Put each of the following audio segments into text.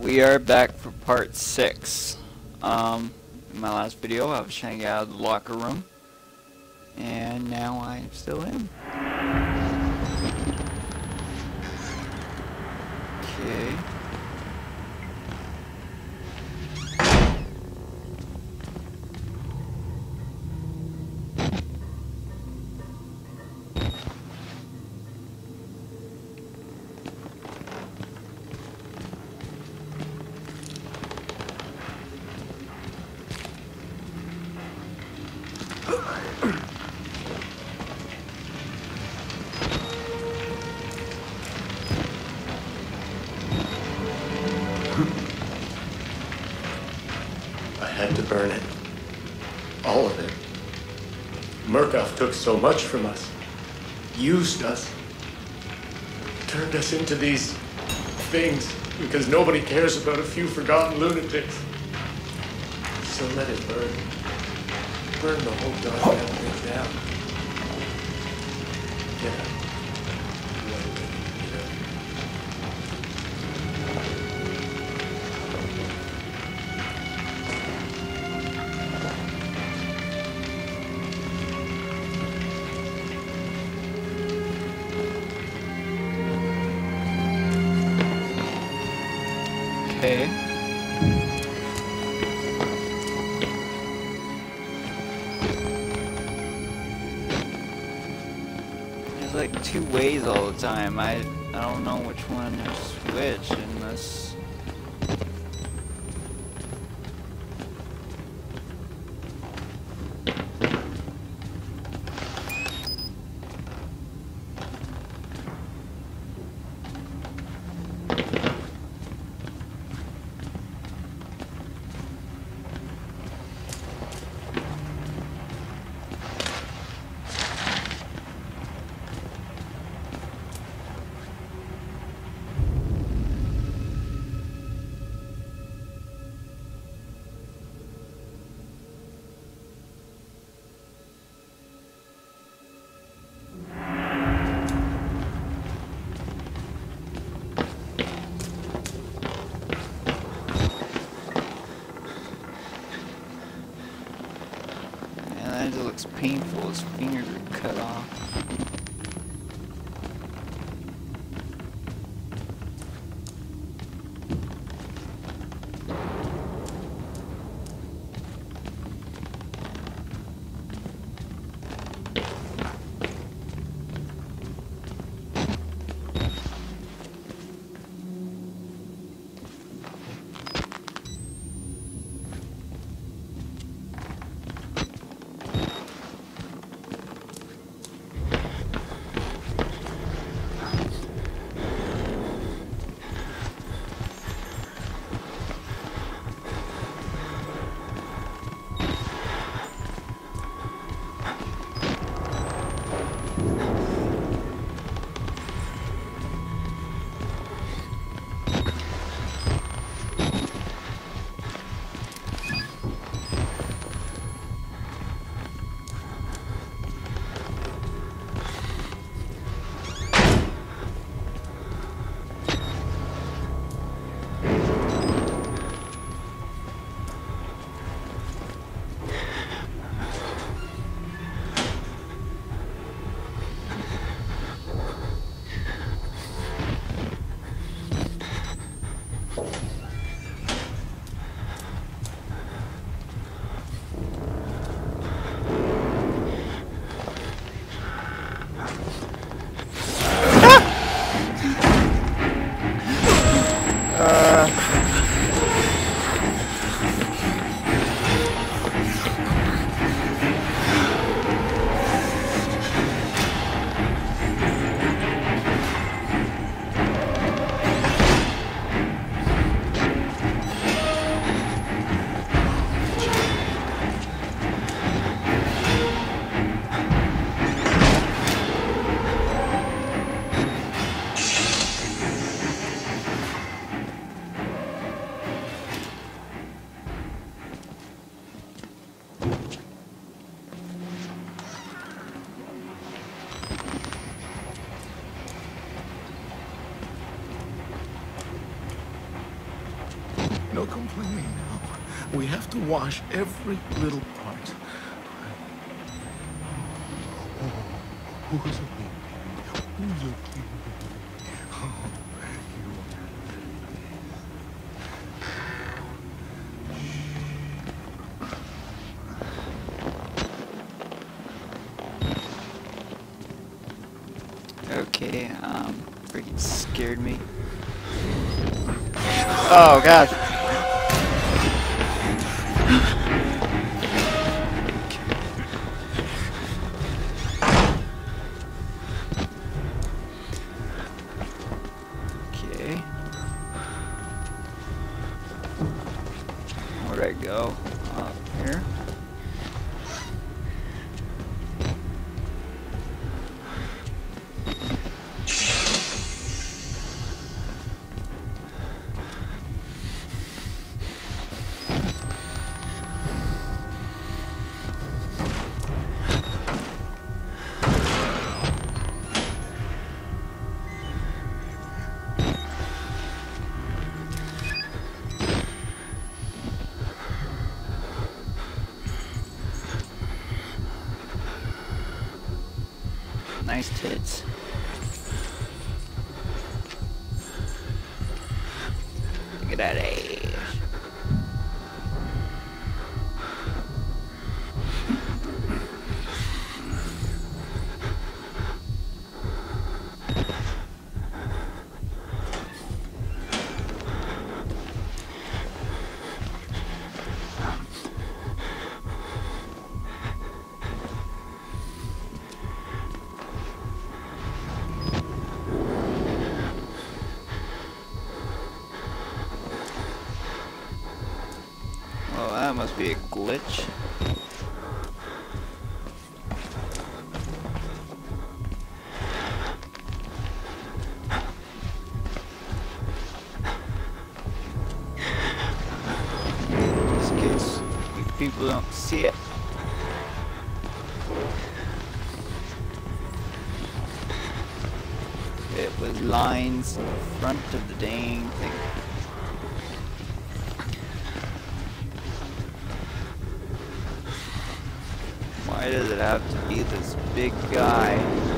we are back for part six. Um, in my last video, I was trying to get out of the locker room, and now I still am. Took so much from us. Used us. Turned us into these things because nobody cares about a few forgotten lunatics. So let it burn. Burn the whole goddamn thing down. Time. I I don't know which one is which His wash every little part. Oh, who's a baby? Who's a baby? Oh, Okay, um, freaking scared me. Oh gosh. Oh, that must be a glitch. In case people don't see it. It was lines in front of the dang thing. Why does it have to be this big guy?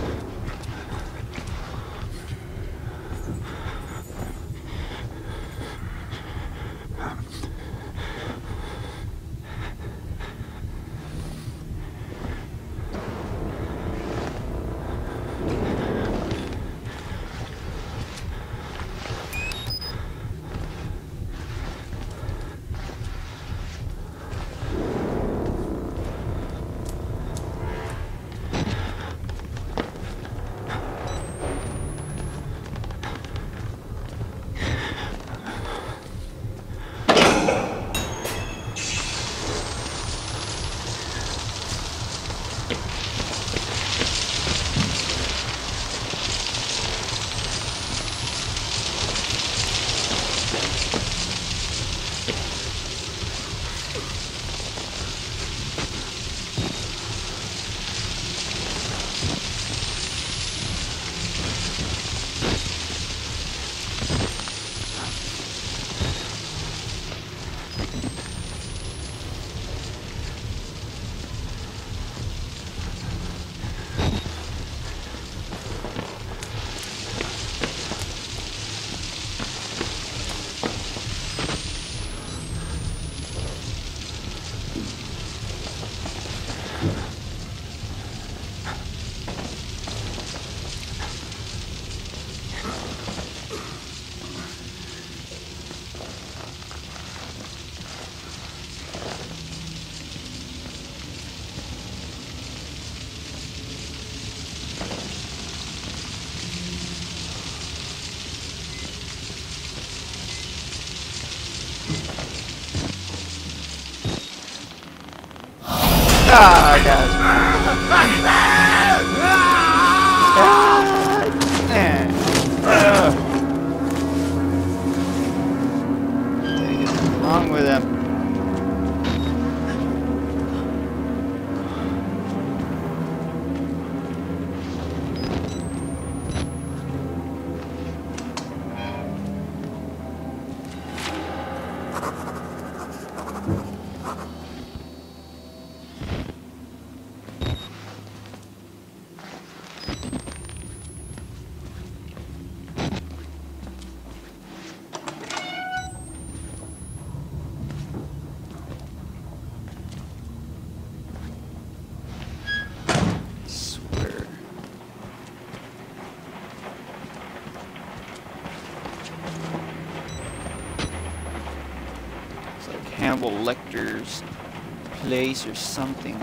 Ah, place or something.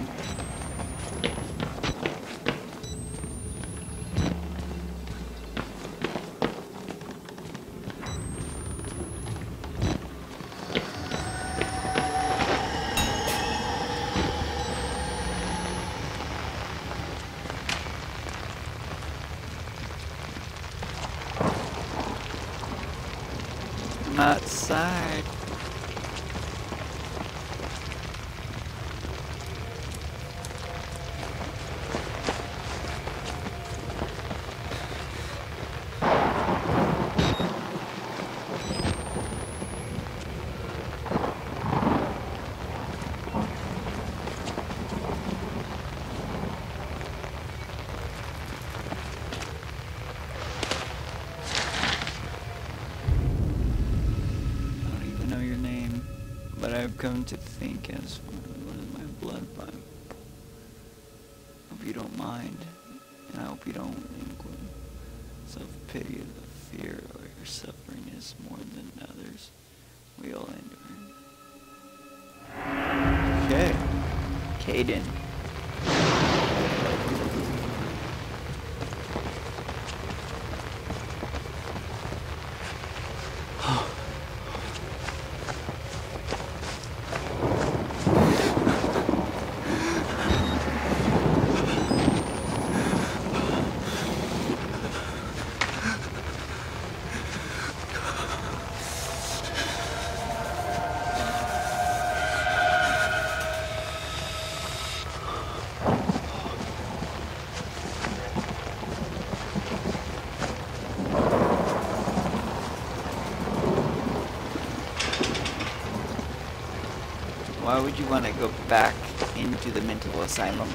to think as why would you want to go back into the mental asylum?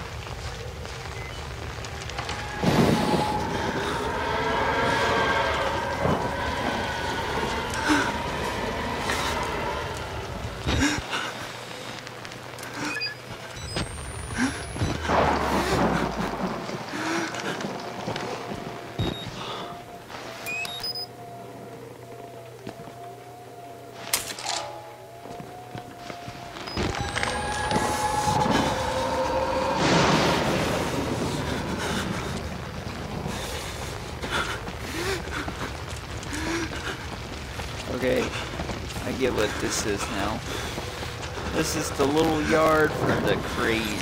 just a little yard from the crazy.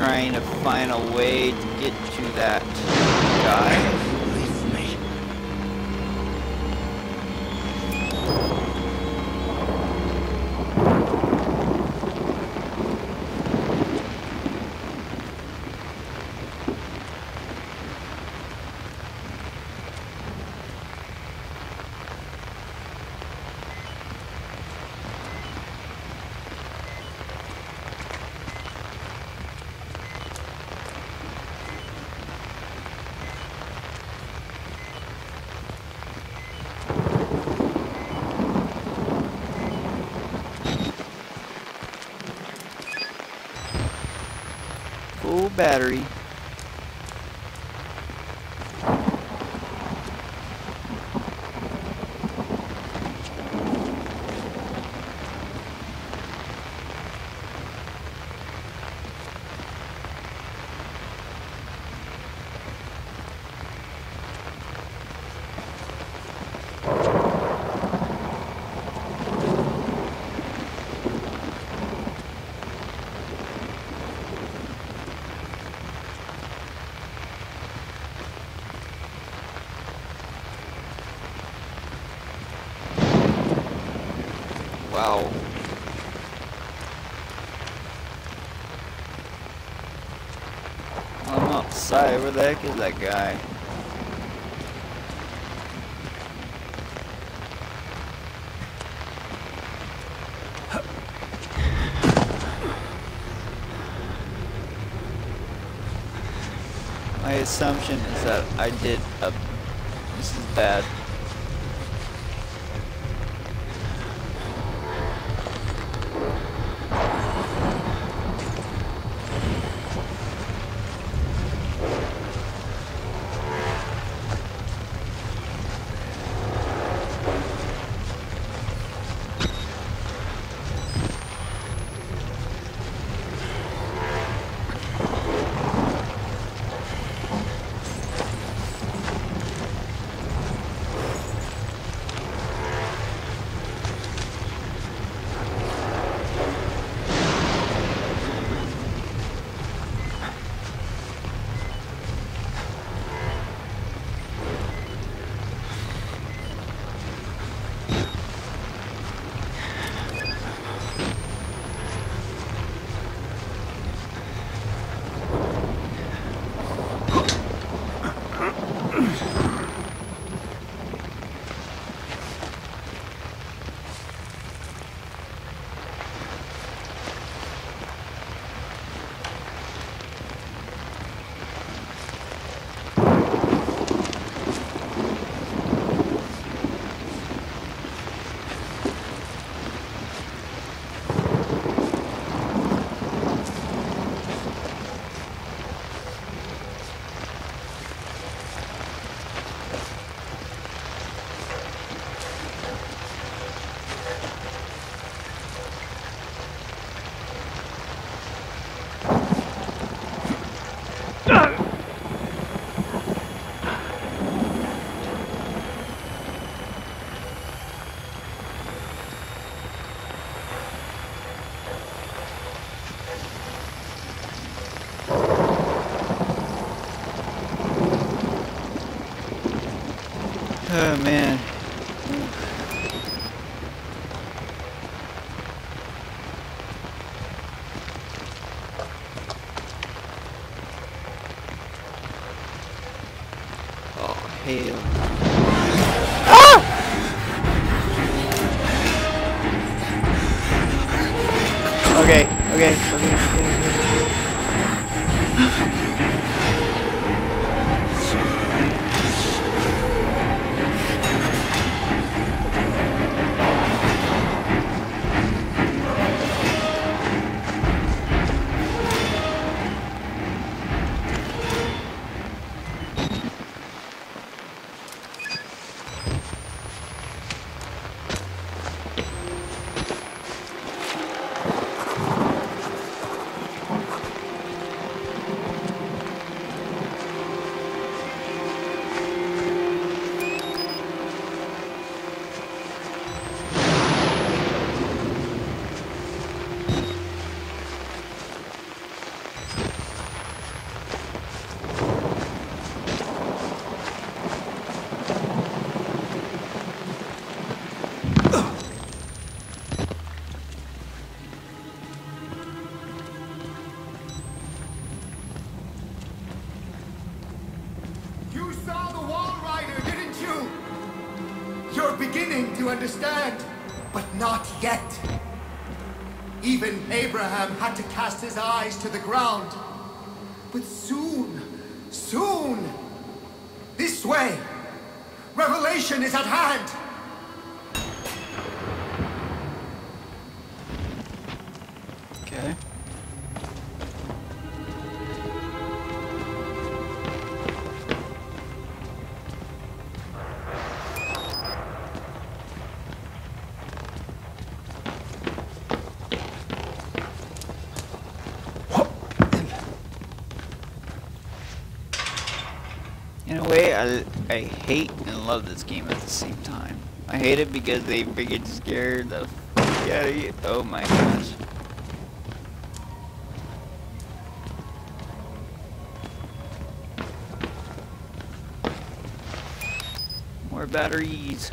Trying to find a way to get to that guy. Leave me. Full battery. Wow. I'm outside. Where the heck is that guy? My assumption is that I did a. This is bad. Man. Understand, but not yet. Even Abraham had to cast his eyes to the ground. Hate and love this game at the same time. I hate it because they freaking scare the fuck out of you. Oh my gosh. More batteries.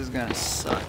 Is gonna suck.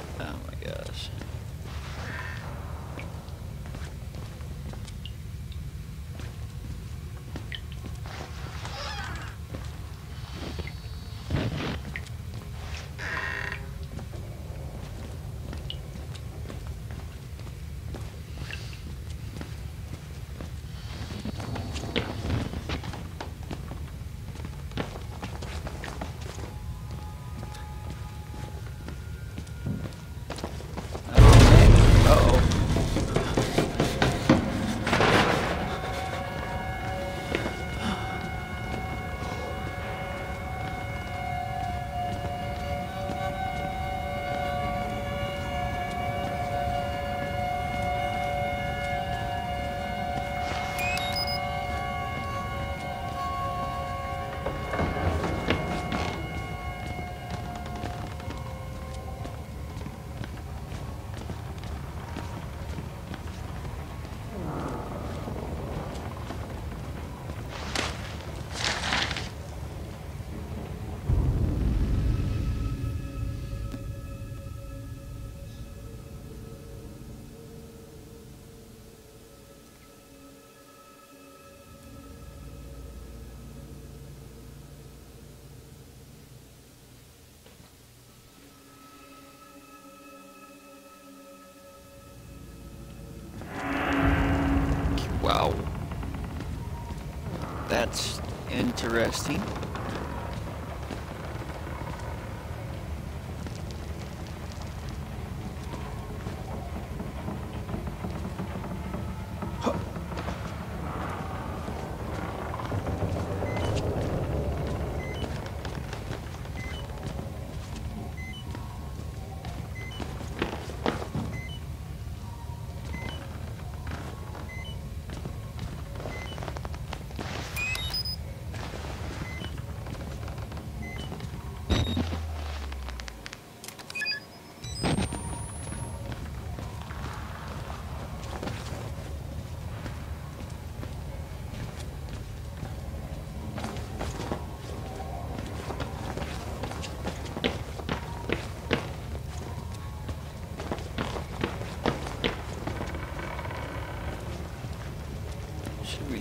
That's interesting.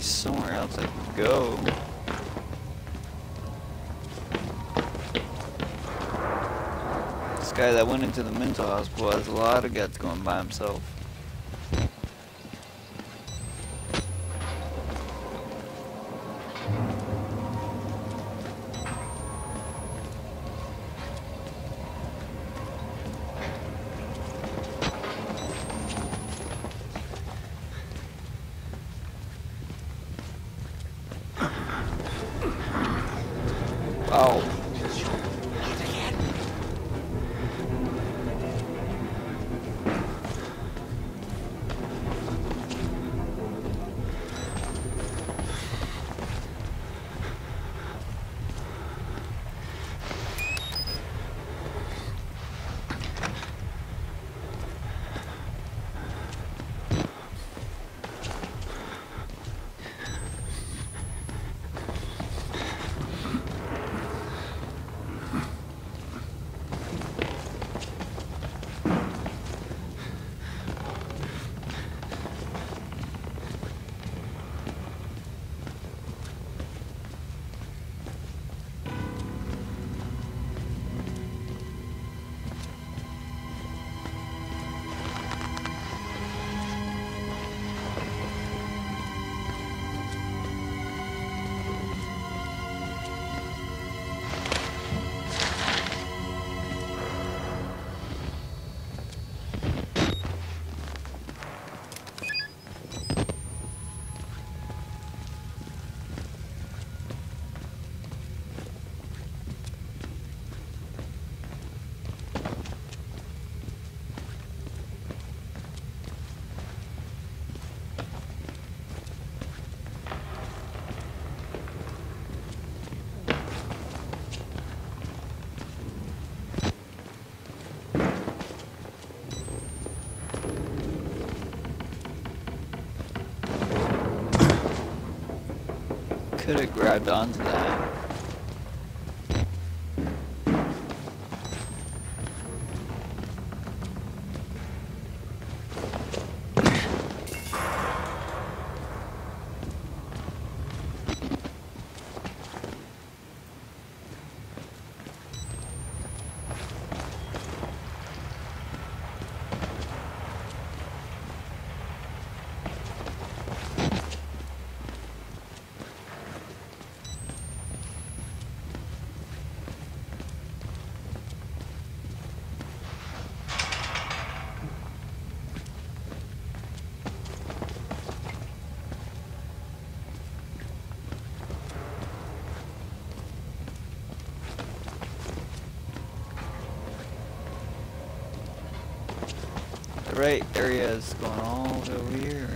Be somewhere else I can go. This guy that went into the mental hospital has a lot of guts going by himself. Could have grabbed onto that. Right area is going all over here,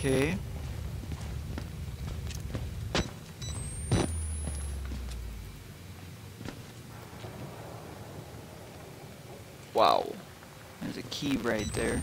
Okay. Wow. There's a key right there.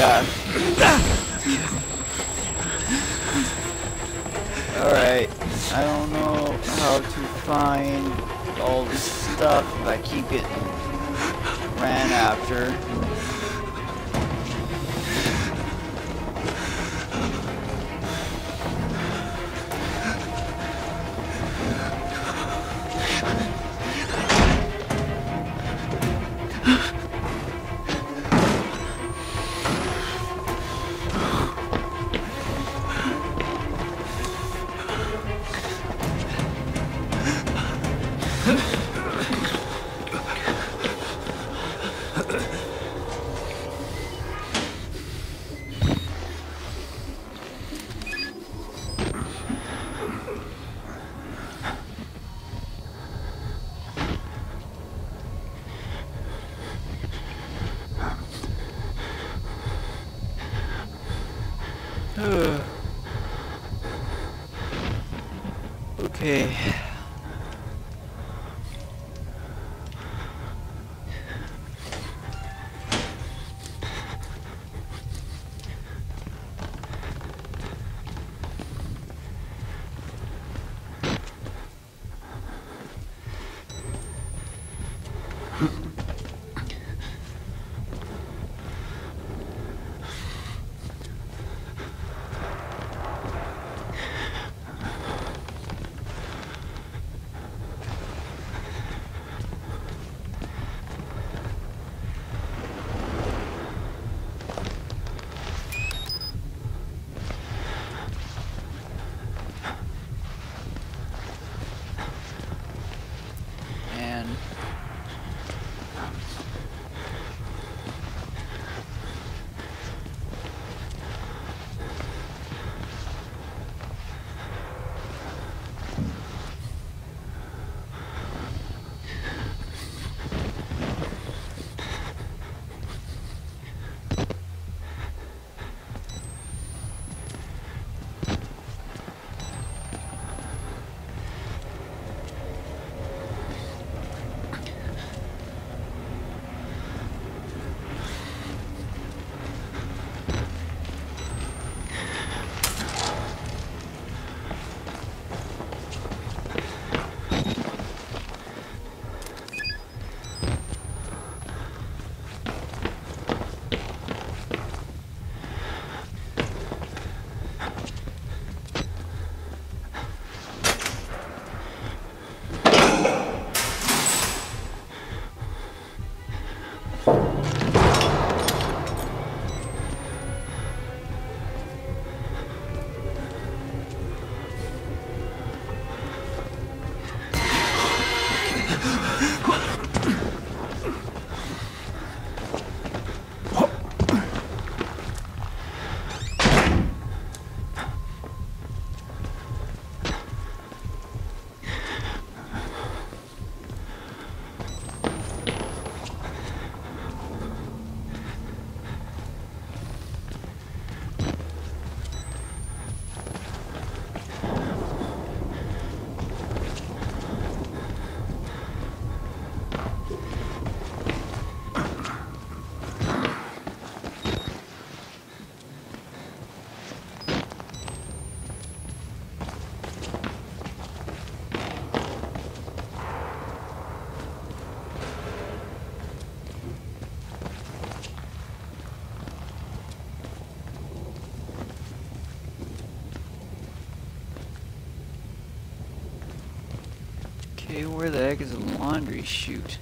God. Alright, I don't know how to find all this stuff I keep getting ran after. The heck is a laundry chute?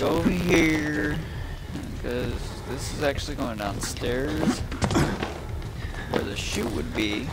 Over here because this is actually going downstairs where the chute would be.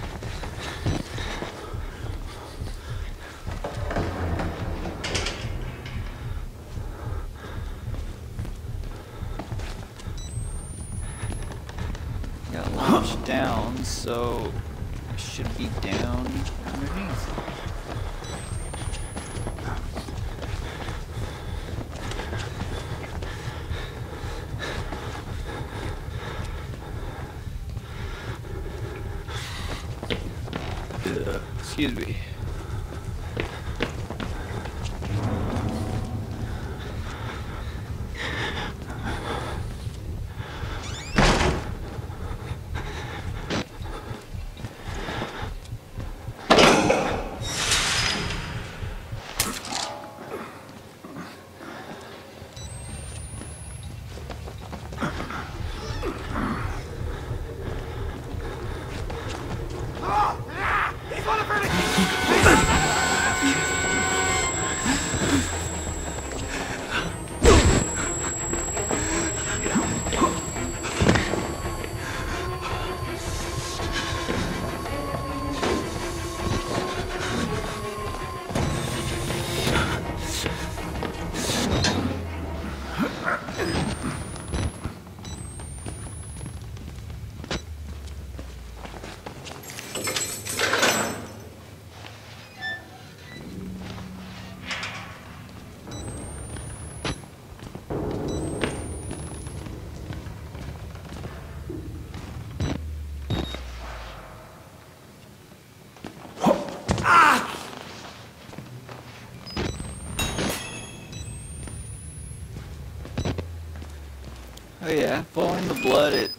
Yeah, following the blood, it,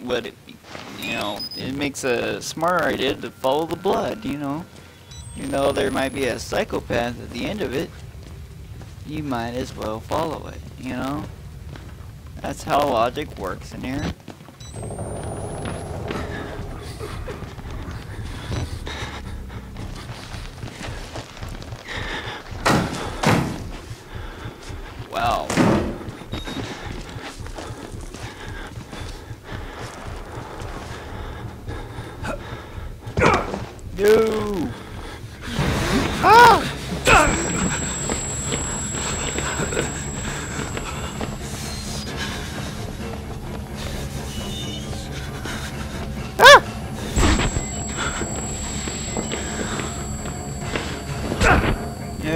would, you know, it makes a smarter idea to follow the blood, you know. You know, there might be a psychopath at the end of it, you might as well follow it, you know. That's how logic works in here.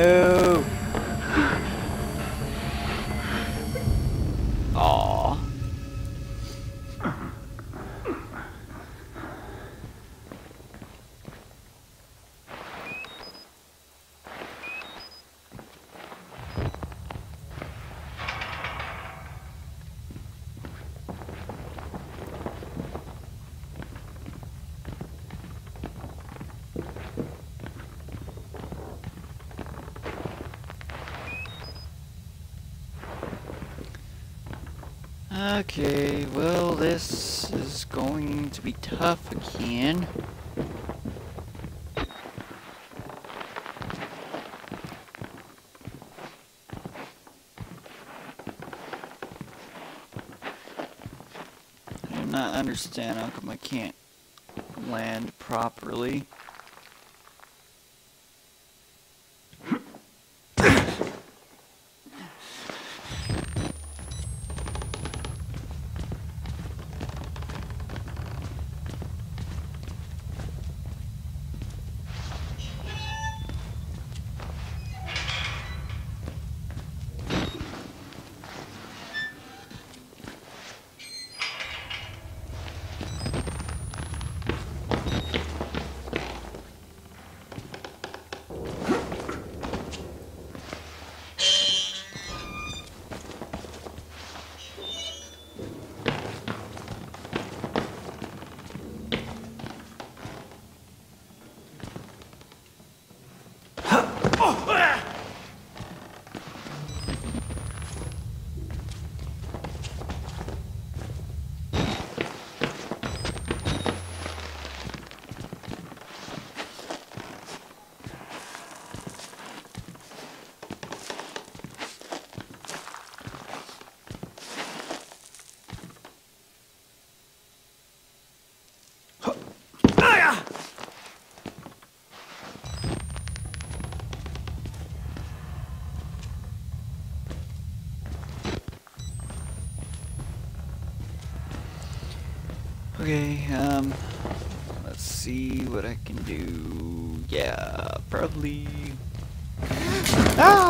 No. Okay, well this is going to be tough again. I do not understand how come I can't land properly. Um, let's see what I can do. Yeah, probably. Ah!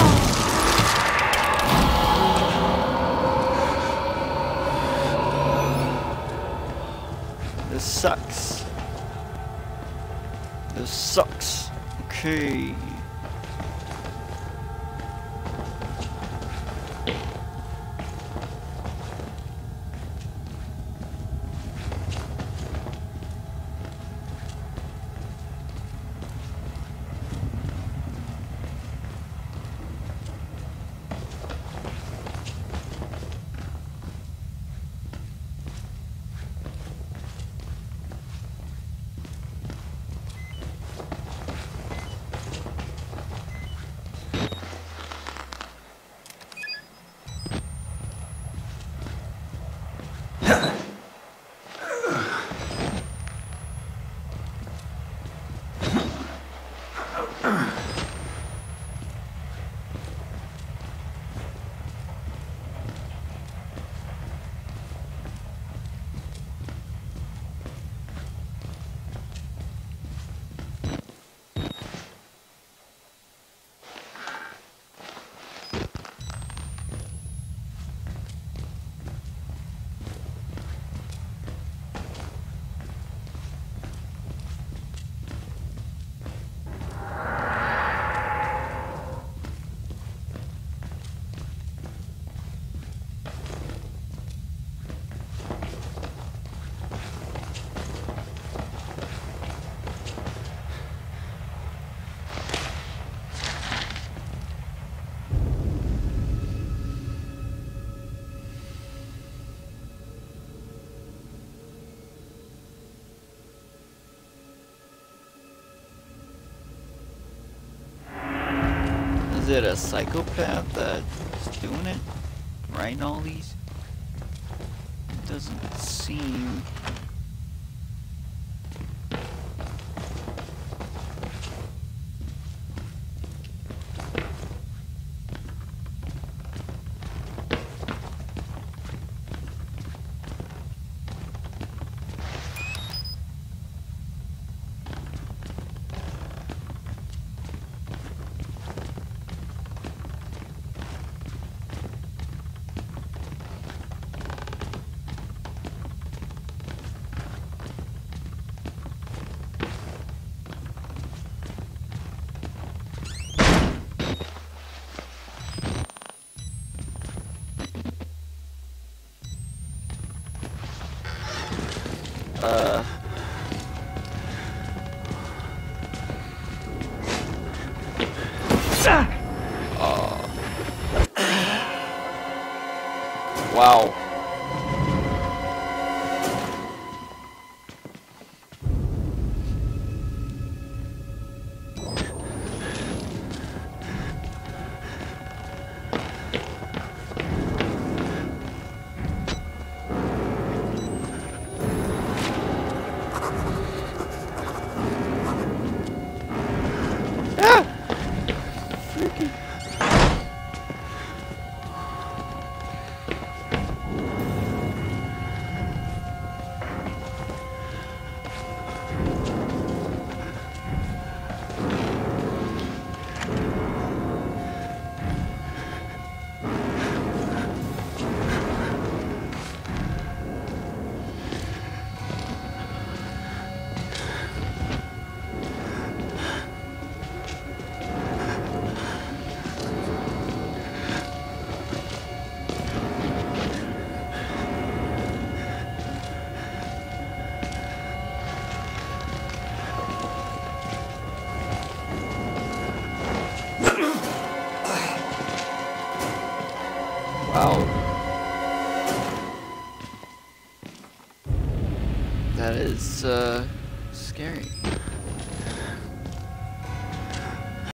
It a psychopath that's doing it? Writing all these? It doesn't seem. Is, uh.